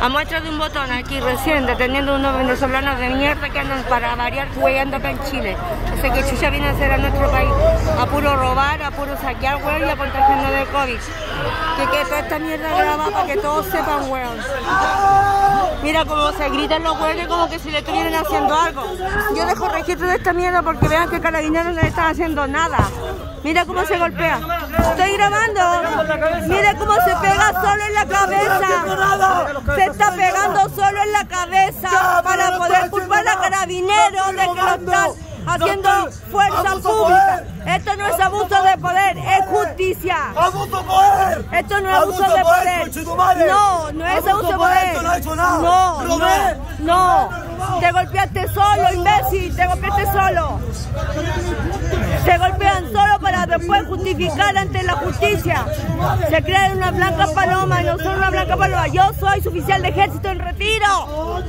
A muestra de un botón aquí recién deteniendo unos venezolanos de mierda que andan para variar jugando acá en Chile. Ese que chucha viene a hacer a nuestro país. A puro robar, a puro saquear, weón, y a contagiarnos de COVID. Que que toda esta mierda graba para que todos sepan, weón. Mira cómo se gritan los weones como que si le estuvieran haciendo algo. Yo dejo registro de esta mierda porque vean que Carabineros no le están haciendo nada. Mira cómo se golpea. Estoy grabando. Mira cómo se pega solo en la cabeza. Se está pegando solo en la cabeza para poder culpar a carabineros de que lo están haciendo fuerza pública. Esto no es abuso de poder, es justicia. ¡Abuso de poder! Esto no es abuso de poder. No, no es abuso de poder. No, no, no. Te golpeaste solo, imbécil. Te golpeaste solo. Se golpean solo para después justificar ante la justicia. Se creen una blanca paloma no son una blanca paloma. Yo soy su oficial de ejército en retiro.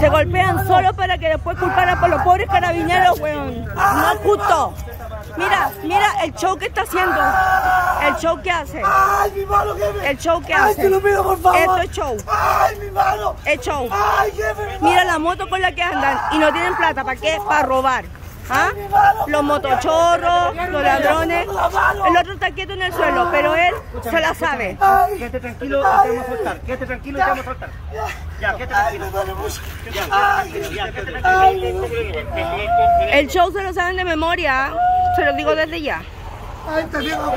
Se golpean solo para que después culparan por los pobres carabineros, weón. No es justo. Mira, mira el show que está haciendo. El show que hace. ¡Ay, mi mano, jefe! El show que ¡Ay, hace. te lo pido, por favor! Esto es show. ¡Ay, mi mano! Es show. ¡Ay, jefe, mi mano! Mira la moto con la que andan y no tienen plata. ¿Para qué? Para robar. ¿Ah? Los motochorros, los ladrones. El otro está quieto en el suelo, pero él se la sabe. Quédate tranquilo y te vamos a soltar. Quédate tranquilo y te vamos a soltar. Ya, quédate ¡Ay, tranquilo. Ya, quédate ¡Ay, tranquilo. El show se lo saben de memoria. Se lo digo desde ya. ¡Ay, te digo!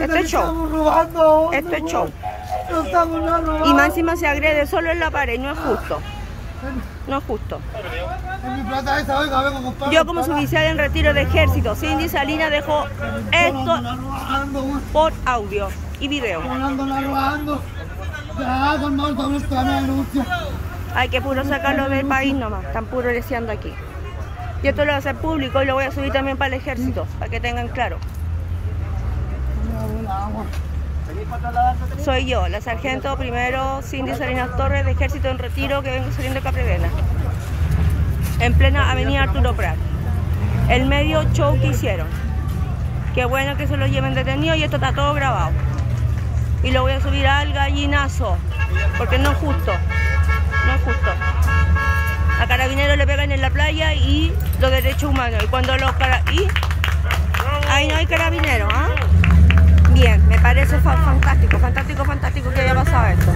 Esto es show. Esto es show. Y más encima se agrede solo en la pared. No es justo. No es justo. Yo como oficial en retiro de ejército, Cindy Salina dejó esto por audio y video. Hay que puro sacarlo del país nomás, están puro leseando aquí. Y esto lo voy a hacer público y lo voy a subir también para el ejército, para que tengan claro. Soy yo, la sargento primero Cindy Salinas Torres de Ejército en Retiro que vengo saliendo de Capredena. En plena avenida Arturo Prat. El medio show que hicieron. Qué bueno que se lo lleven detenido y esto está todo grabado. Y lo voy a subir al gallinazo, porque no es justo. No es justo. A carabineros le pegan en la playa y los derechos humanos. Y cuando los cara y ahí no hay carabineros, ¿ah? parece fantástico, fantástico, fantástico que haya pasado esto.